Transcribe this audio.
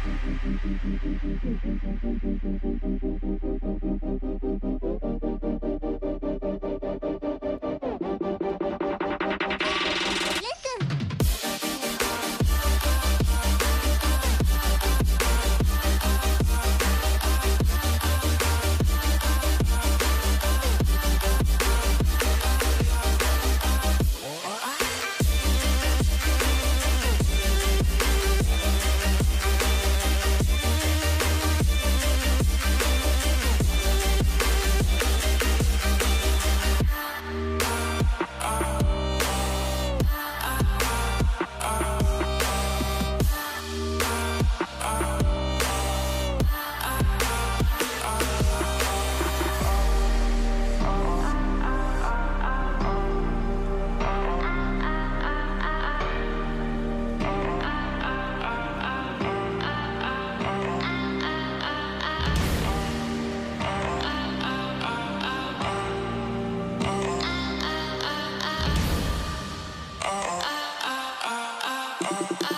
Thank you. I